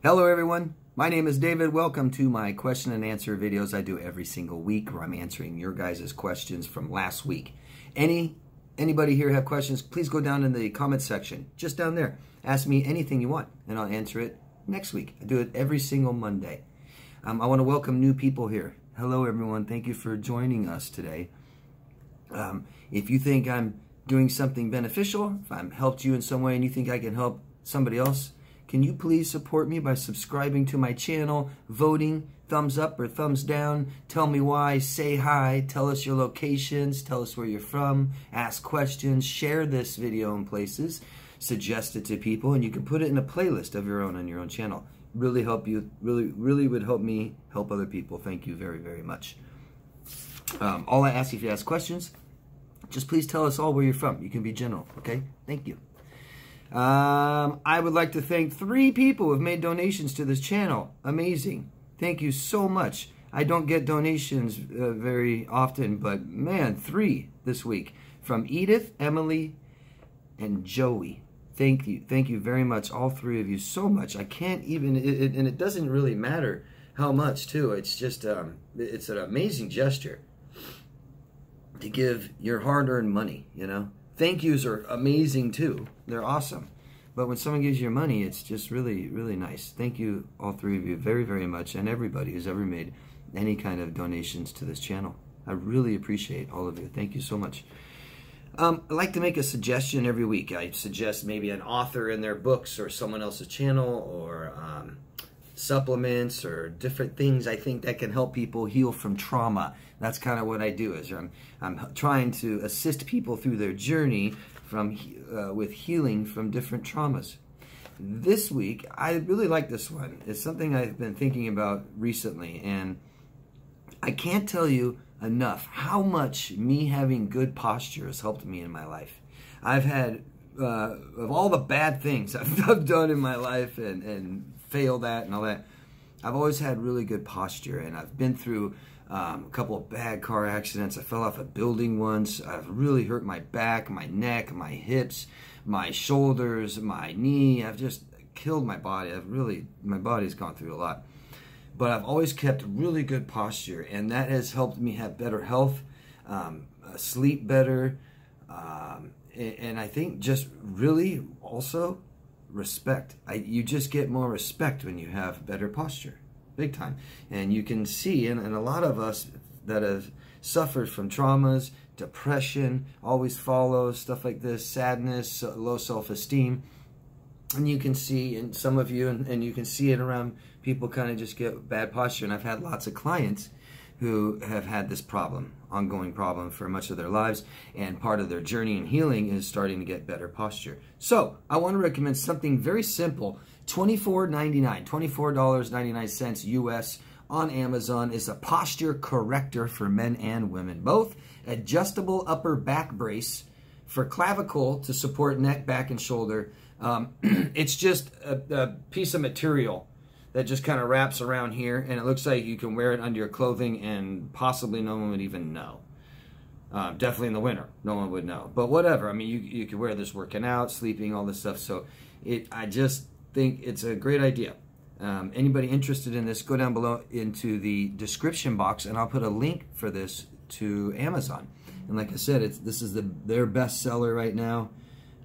Hello everyone, my name is David. Welcome to my question and answer videos I do every single week where I'm answering your guys' questions from last week. Any anybody here have questions, please go down in the comment section, just down there. Ask me anything you want and I'll answer it next week. I do it every single Monday. Um, I want to welcome new people here. Hello everyone, thank you for joining us today. Um, if you think I'm doing something beneficial, if I'm helped you in some way and you think I can help somebody else, can you please support me by subscribing to my channel, voting, thumbs up or thumbs down, tell me why, say hi, tell us your locations, tell us where you're from, ask questions, share this video in places, suggest it to people, and you can put it in a playlist of your own on your own channel. Really help you, really, really would help me help other people. Thank you very, very much. Um, all I ask if you ask questions, just please tell us all where you're from. You can be general, okay? Thank you. Um, I would like to thank three people who have made donations to this channel. Amazing. Thank you so much. I don't get donations uh, very often, but man, three this week from Edith, Emily, and Joey. Thank you. Thank you very much, all three of you, so much. I can't even, it, it, and it doesn't really matter how much, too. It's just, um, it's an amazing gesture to give your hard-earned money, you know? Thank yous are amazing too. They're awesome. But when someone gives you money, it's just really, really nice. Thank you, all three of you, very, very much, and everybody who's ever made any kind of donations to this channel. I really appreciate all of you. Thank you so much. Um, I like to make a suggestion every week. I suggest maybe an author in their books or someone else's channel or um, supplements or different things I think that can help people heal from trauma. That's kind of what I do is I'm, I'm trying to assist people through their journey from uh, with healing from different traumas. This week, I really like this one. It's something I've been thinking about recently, and I can't tell you enough how much me having good posture has helped me in my life. I've had, uh, of all the bad things I've, I've done in my life and, and failed at and all that, I've always had really good posture, and I've been through um, a couple of bad car accidents. I fell off a building once. I've really hurt my back, my neck, my hips, my shoulders, my knee. I've just killed my body. I've really, my body's gone through a lot. But I've always kept really good posture, and that has helped me have better health, um, uh, sleep better, um, and I think just really also respect. I, you just get more respect when you have better posture big time. And you can see, and, and a lot of us that have suffered from traumas, depression, always follows, stuff like this, sadness, low self-esteem. And you can see, in some of you, and, and you can see it around people kind of just get bad posture. And I've had lots of clients who have had this problem, ongoing problem for much of their lives, and part of their journey in healing is starting to get better posture. So I want to recommend something very simple $24.99, $24.99 US on Amazon is a posture corrector for men and women. Both adjustable upper back brace for clavicle to support neck, back, and shoulder. Um, it's just a, a, piece of material that just kind of wraps around here, and it looks like you can wear it under your clothing, and possibly no one would even know. Uh, definitely in the winter, no one would know. But whatever. I mean, you you could wear this working out, sleeping, all this stuff. So it, I just think it's a great idea. Um, anybody interested in this, go down below into the description box, and I'll put a link for this to Amazon. And like I said, it's this is the their best seller right now.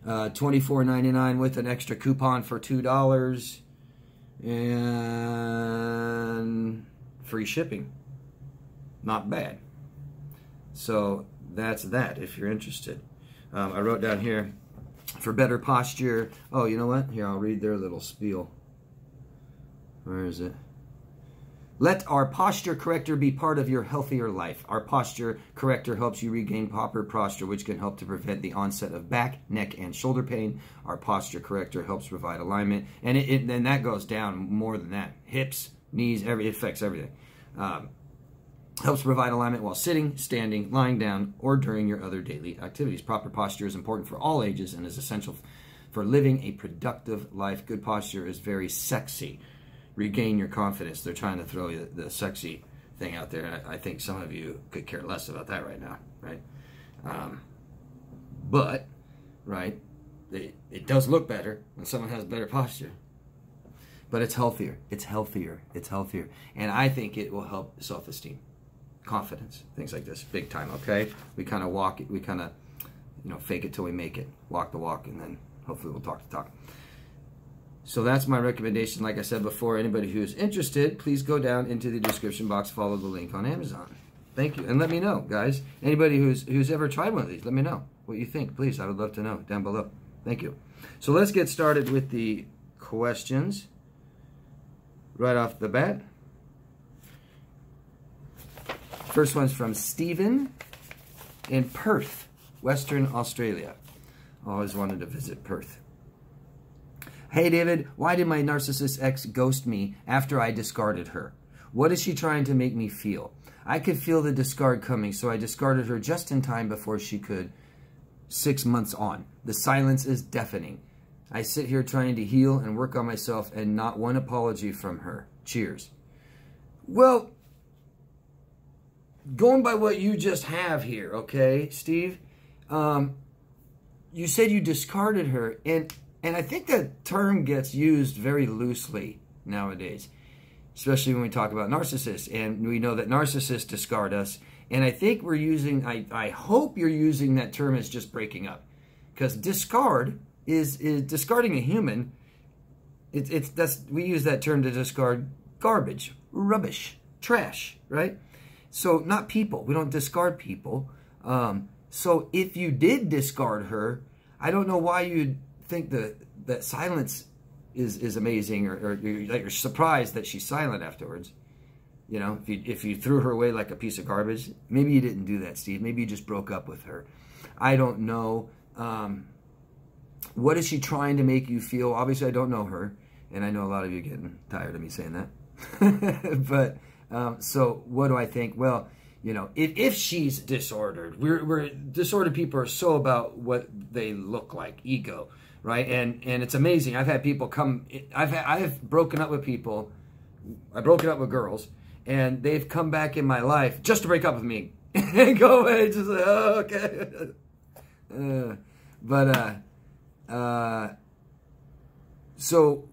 Uh, $24.99 with an extra coupon for $2 and free shipping. Not bad. So that's that if you're interested. Um, I wrote down here, for better posture. Oh, you know what? Here, I'll read their little spiel. Where is it? Let our posture corrector be part of your healthier life. Our posture corrector helps you regain proper posture, which can help to prevent the onset of back, neck, and shoulder pain. Our posture corrector helps provide alignment, and it, it then that goes down more than that. Hips, knees, every it affects everything. Um, helps provide alignment while sitting, standing, lying down, or during your other daily activities. Proper posture is important for all ages and is essential for living a productive life. Good posture is very sexy. Regain your confidence. They're trying to throw you the sexy thing out there. I think some of you could care less about that right now, right? Um, but, right, it, it does look better when someone has better posture. but it's healthier. It's healthier. It's healthier. And I think it will help self esteem, confidence, things like this, big time, okay? We kind of walk it, we kind of, you know, fake it till we make it, walk the walk, and then hopefully we'll talk the talk. So that's my recommendation. Like I said before, anybody who's interested, please go down into the description box, follow the link on Amazon. Thank you, and let me know, guys. Anybody who's who's ever tried one of these, let me know what you think. Please, I would love to know down below. Thank you. So let's get started with the questions right off the bat. First one's from Stephen in Perth, Western Australia. Always wanted to visit Perth. Hey David, why did my narcissist ex ghost me after I discarded her? What is she trying to make me feel? I could feel the discard coming, so I discarded her just in time before she could. Six months on. The silence is deafening. I sit here trying to heal and work on myself and not one apology from her. Cheers. Well, going by what you just have here, okay, Steve, um, you said you discarded her, and and I think that term gets used very loosely nowadays, especially when we talk about narcissists, and we know that narcissists discard us, and I think we're using, I, I hope you're using that term as just breaking up, because discard is, is discarding a human. It's it's that's we use that term to discard garbage, rubbish, trash, right? So not people. We don't discard people. Um, so if you did discard her, I don't know why you'd think that that silence is is amazing, or, or you're, you're surprised that she's silent afterwards. You know, if you if you threw her away like a piece of garbage, maybe you didn't do that, Steve. Maybe you just broke up with her. I don't know. Um, what is she trying to make you feel? Obviously, I don't know her, and I know a lot of you getting tired of me saying that. but um, so, what do I think? Well, you know, if, if she's disordered, we're, we're disordered people are so about what they look like, ego, right? And and it's amazing. I've had people come. I've had, I've broken up with people. I've broken up with girls, and they've come back in my life just to break up with me and go away. Just like, oh, okay. Uh, but uh, uh, so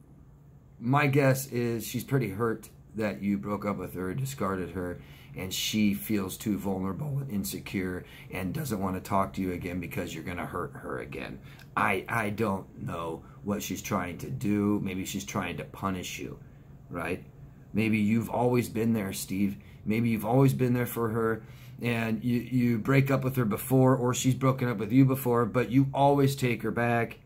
my guess is she's pretty hurt that you broke up with her, discarded her, and she feels too vulnerable and insecure and doesn't want to talk to you again because you're going to hurt her again. I I don't know what she's trying to do. Maybe she's trying to punish you, right? Maybe you've always been there, Steve. Maybe you've always been there for her and you, you break up with her before or she's broken up with you before, but you always take her back.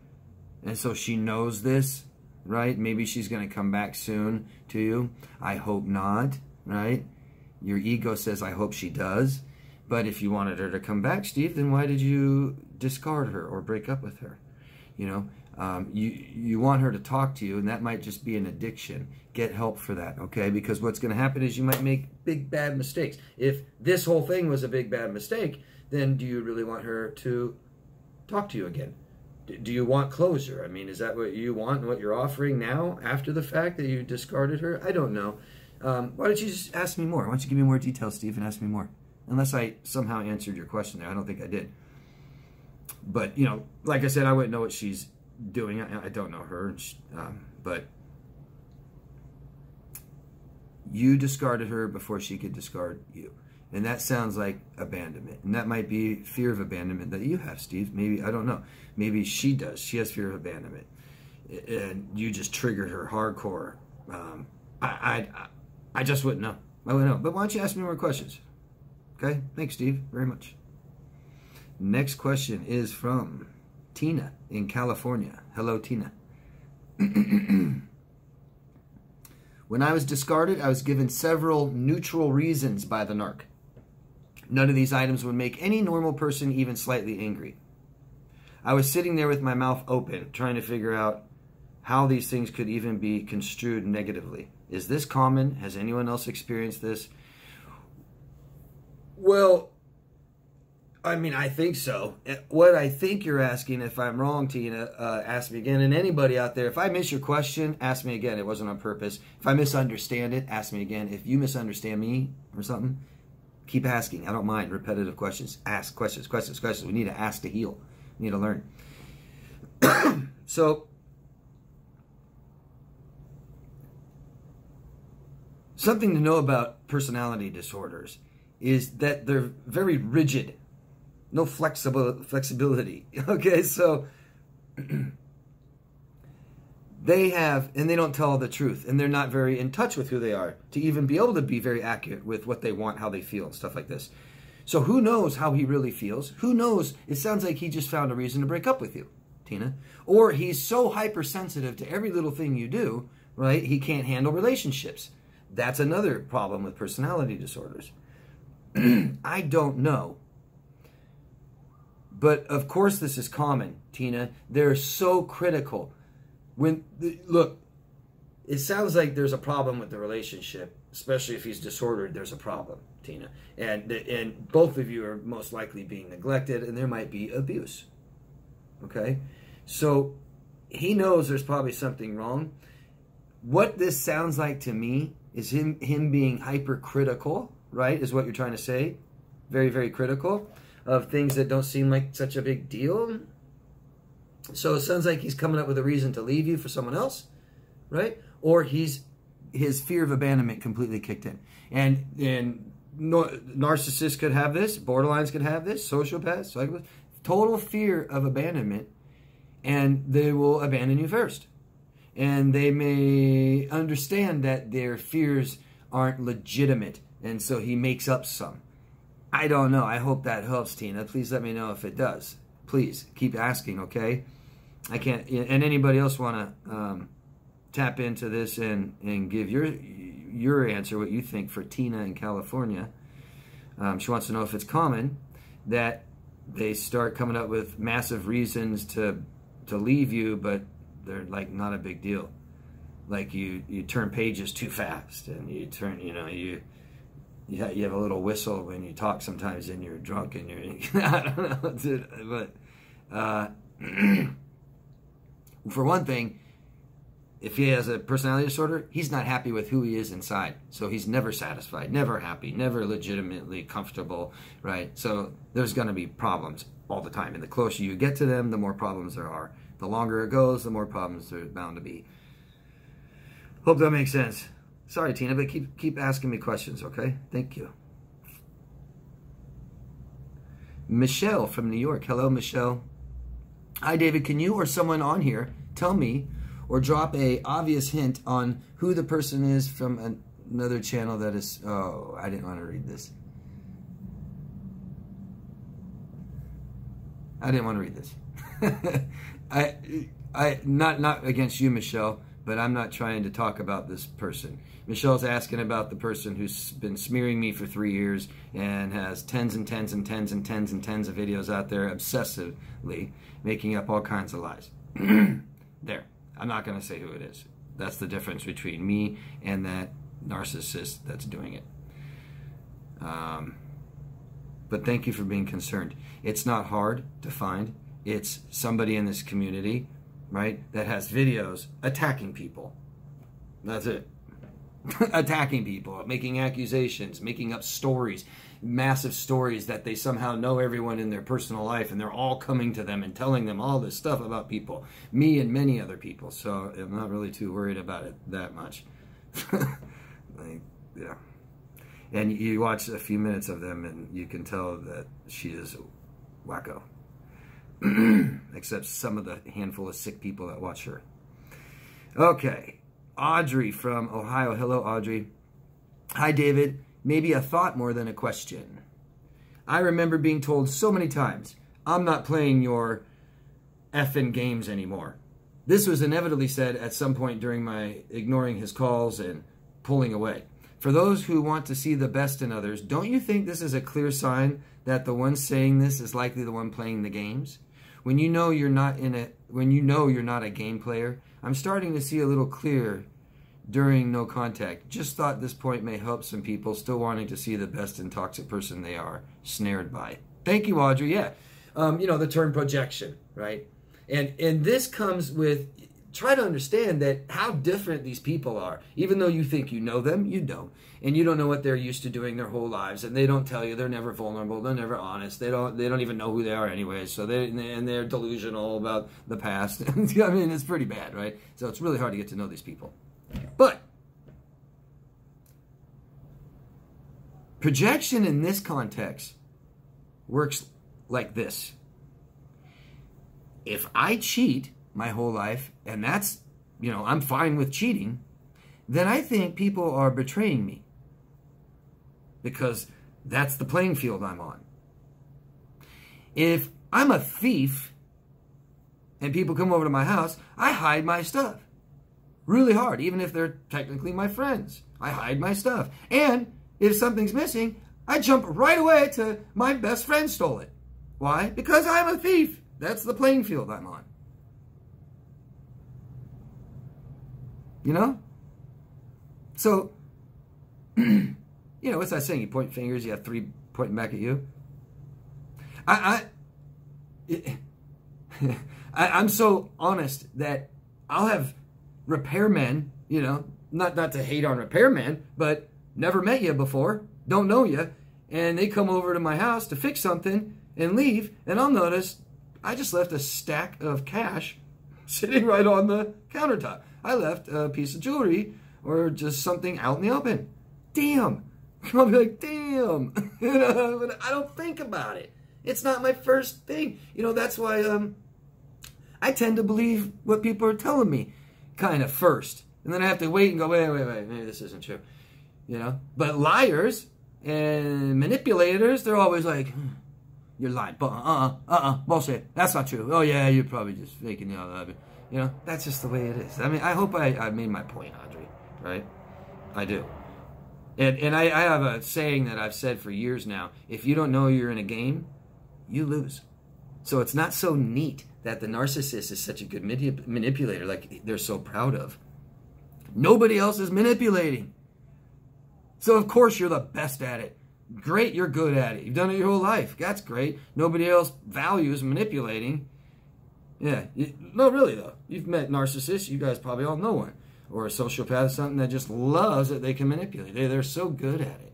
And so she knows this, right? Maybe she's going to come back soon to you. I hope not, right? Your ego says, I hope she does. But if you wanted her to come back, Steve, then why did you discard her or break up with her? You know, um, you you want her to talk to you, and that might just be an addiction. Get help for that, okay? Because what's going to happen is you might make big bad mistakes. If this whole thing was a big bad mistake, then do you really want her to talk to you again? Do you want closure? I mean, is that what you want and what you're offering now after the fact that you discarded her? I don't know. Um, why don't you just ask me more? Why don't you give me more details, Steve, and ask me more? Unless I somehow answered your question there. I don't think I did. But, you know, like I said, I wouldn't know what she's doing. I, I don't know her, um, but you discarded her before she could discard you. And that sounds like abandonment. And that might be fear of abandonment that you have, Steve. Maybe, I don't know. Maybe she does. She has fear of abandonment. And you just triggered her hardcore. Um, I, I, I just wouldn't know. I wouldn't know. But why don't you ask me more questions? Okay? Thanks, Steve, very much. Next question is from Tina in California. Hello, Tina. when I was discarded, I was given several neutral reasons by the narc. None of these items would make any normal person even slightly angry. I was sitting there with my mouth open, trying to figure out how these things could even be construed negatively. Is this common? Has anyone else experienced this? Well, I mean, I think so. What I think you're asking, if I'm wrong, Tina, uh, ask me again. And anybody out there, if I miss your question, ask me again. It wasn't on purpose. If I misunderstand it, ask me again. If you misunderstand me or something, keep asking. I don't mind repetitive questions. Ask questions, questions, questions. We need to ask to heal. We need to learn. so, something to know about personality disorders is that they're very rigid, no flexible flexibility. Okay, so they have, and they don't tell the truth, and they're not very in touch with who they are to even be able to be very accurate with what they want, how they feel, and stuff like this. So who knows how he really feels? Who knows? It sounds like he just found a reason to break up with you, Tina. Or he's so hypersensitive to every little thing you do, right? He can't handle relationships. That's another problem with personality disorders. I don't know. But of course, this is common, Tina. They're so critical. When look, it sounds like there's a problem with the relationship, especially if he's disordered. There's a problem, Tina, and and both of you are most likely being neglected, and there might be abuse. Okay, so he knows there's probably something wrong. What this sounds like to me is him him being hypercritical, right? Is what you're trying to say? Very very critical of things that don't seem like such a big deal. So it sounds like he's coming up with a reason to leave you for someone else, right? Or he's his fear of abandonment completely kicked in, and and no, narcissists could have this, borderlines could have this, sociopaths, psychopaths, total fear of abandonment, and they will abandon you first and they may understand that their fears aren't legitimate, and so he makes up some. I don't know. I hope that helps, Tina. Please let me know if it does. Please keep asking, okay? I can't. And anybody else want to um, tap into this and and give your your answer, what you think for Tina in California? Um, she wants to know if it's common that they start coming up with massive reasons to to leave you, but they're like not a big deal. Like you you turn pages too fast, and you turn you know you you have, you have a little whistle when you talk sometimes, and you're drunk, and you're I don't know, dude, but uh, for one thing. If he has a personality disorder, he's not happy with who he is inside. So he's never satisfied, never happy, never legitimately comfortable, right? So there's going to be problems all the time. And the closer you get to them, the more problems there are. The longer it goes, the more problems there's bound to be. Hope that makes sense. Sorry, Tina, but keep keep asking me questions, okay? Thank you. Michelle from New York. Hello, Michelle. Hi, David. Can you or someone on here tell me or drop a obvious hint on who the person is from another channel that is... Oh, I didn't want to read this. I didn't want to read this. I, I not not against you, Michelle, but I'm not trying to talk about this person. Michelle's asking about the person who's been smearing me for three years and has tens and tens and tens and tens and tens of videos out there obsessively making up all kinds of lies. there. I'm not going to say who it is. That's the difference between me and that narcissist that's doing it. Um, but thank you for being concerned. It's not hard to find it's somebody in this community, right, that has videos attacking people. That's it. attacking people, making accusations, making up stories, massive stories that they somehow know everyone in their personal life and they're all coming to them and telling them all this stuff about people, me and many other people. So I'm not really too worried about it that much. like, yeah. And you watch a few minutes of them and you can tell that she is wacko. except some of the handful of sick people that watch her. Okay, Audrey from Ohio. Hello, Audrey. Hi, David. Maybe a thought more than a question. I remember being told so many times, I'm not playing your effing games anymore. This was inevitably said at some point during my ignoring his calls and pulling away. For those who want to see the best in others, don't you think this is a clear sign that the one saying this is likely the one playing the games? When you know you're not in a when you know you're not a game player, I'm starting to see a little clear during no contact. Just thought this point may help some people still wanting to see the best and toxic person they are snared by. Thank you, Audrey. Yeah, um, you know the term projection, right? And and this comes with try to understand that how different these people are. Even though you think you know them, you don't. And you don't know what they're used to doing their whole lives. And they don't tell you. They're never vulnerable. They're never honest. They don't they don't even know who they are anyway. So they and they're delusional about the past. I mean, it's pretty bad, right? So it's really hard to get to know these people. But Projection in this context works like this. If I cheat my whole life, and that's, you know, I'm fine with cheating, then I think people are betraying me because that's the playing field I'm on. If I'm a thief and people come over to my house, I hide my stuff really hard, even if they're technically my friends. I hide my stuff. And if something's missing, I jump right away to my best friend stole it. Why? Because I'm a thief. That's the playing field I'm on. You know? So, you know, what's that saying? You point fingers, you have three pointing back at you. I, I, I am so honest that I'll have repairmen, you know, not not to hate on repairmen, but never met you before, don't know you, and they come over to my house to fix something and leave, and I'll notice I just left a stack of cash sitting right on the countertop. I left a piece of jewelry or just something out in the open. Damn. I'll be like, damn. but I don't think about it. It's not my first thing. You know, that's why um, I tend to believe what people are telling me kind of first. And then I have to wait and go, wait, wait, wait, maybe this isn't true. You know? But liars and manipulators, they're always like, hmm, you're lying. Uh-uh, uh-uh, bullshit. That's not true. Oh, yeah, you're probably just faking the other. You know, that's just the way it is. I mean, I hope I, I made my point, Audrey, right? I do. And, and I, I have a saying that I've said for years now. If you don't know you're in a game, you lose. So it's not so neat that the narcissist is such a good manip manipulator, like they're so proud of. Nobody else is manipulating. So of course you're the best at it. Great, you're good at it. You've done it your whole life. That's great. Nobody else values manipulating. Yeah, you, no, really though. You've met narcissists. You guys probably all know one, or a sociopath, something that just loves that they can manipulate. They they're so good at it.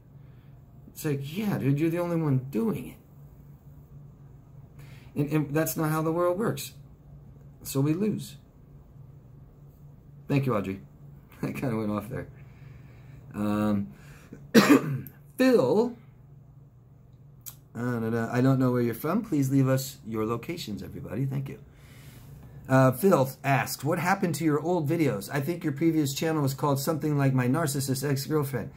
It's like, yeah, dude, you're the only one doing it. And, and that's not how the world works. So we lose. Thank you, Audrey. I kind of went off there. Um, Phil, uh, I don't know where you're from. Please leave us your locations, everybody. Thank you. Uh, Phil asked, what happened to your old videos? I think your previous channel was called something like My Narcissist Ex-Girlfriend.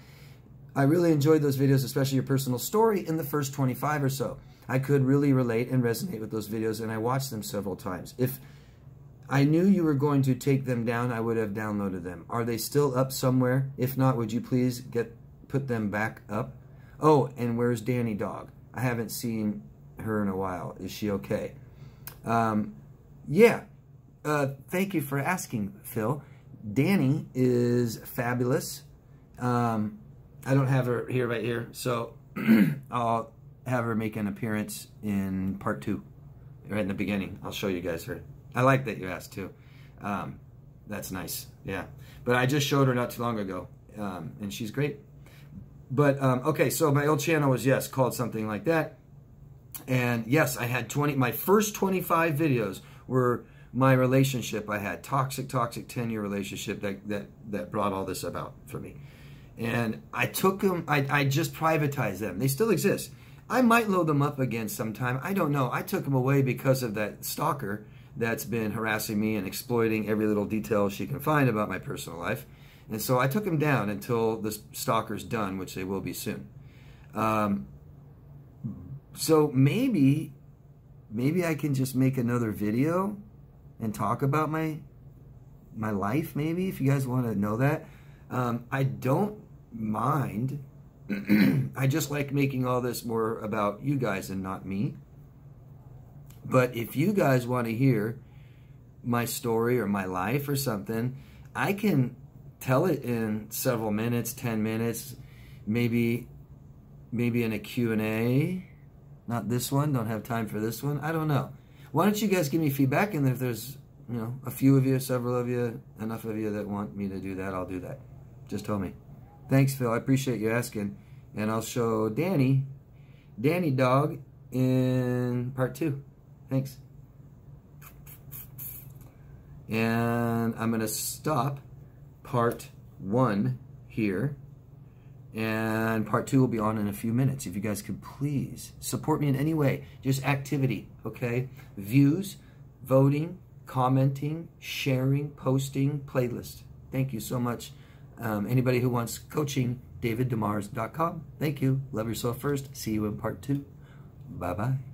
I really enjoyed those videos, especially your personal story in the first 25 or so. I could really relate and resonate with those videos, and I watched them several times. If I knew you were going to take them down, I would have downloaded them. Are they still up somewhere? If not, would you please get put them back up? Oh, and where's Danny Dog? I haven't seen her in a while. Is she okay? Um, yeah. Uh, thank you for asking, Phil. Danny is fabulous. Um, I don't have her here right here, so I'll have her make an appearance in part two, right in the beginning. I'll show you guys her. I like that you asked too. Um, that's nice, yeah. But I just showed her not too long ago, um, and she's great. But um, okay, so my old channel was yes called something like that, and yes, I had 20. My first 25 videos were my relationship I had toxic, toxic 10 year relationship that that that brought all this about for me. And I took them, I, I just privatized them. They still exist. I might load them up again sometime. I don't know. I took them away because of that stalker that's been harassing me and exploiting every little detail she can find about my personal life. And so I took them down until the stalker's done, which they will be soon. Um, so maybe, maybe I can just make another video and talk about my my life. Maybe if you guys want to know that, um, I don't mind I just like making all this more about you guys and not me. But if you guys want to hear my story or my life or something, I can tell it in several minutes, 10 minutes, maybe maybe in a Q&A. Not this one, don't have time for this one. I don't know. Why don't you guys give me feedback and if there's, you know, a few of you, several of you, enough of you that want me to do that, I'll do that. Just tell me. Thanks, Phil. I appreciate you asking. And I'll show Danny, Danny Dog, in part two. Thanks. And I'm going to stop part one here. And part two will be on in a few minutes. If you guys could please support me in any way, just activity, okay? Views, voting, commenting, sharing, posting, playlist. Thank you so much. Um, anybody who wants coaching, daviddemars.com. Thank you. Love yourself first. See you in part two. Bye bye.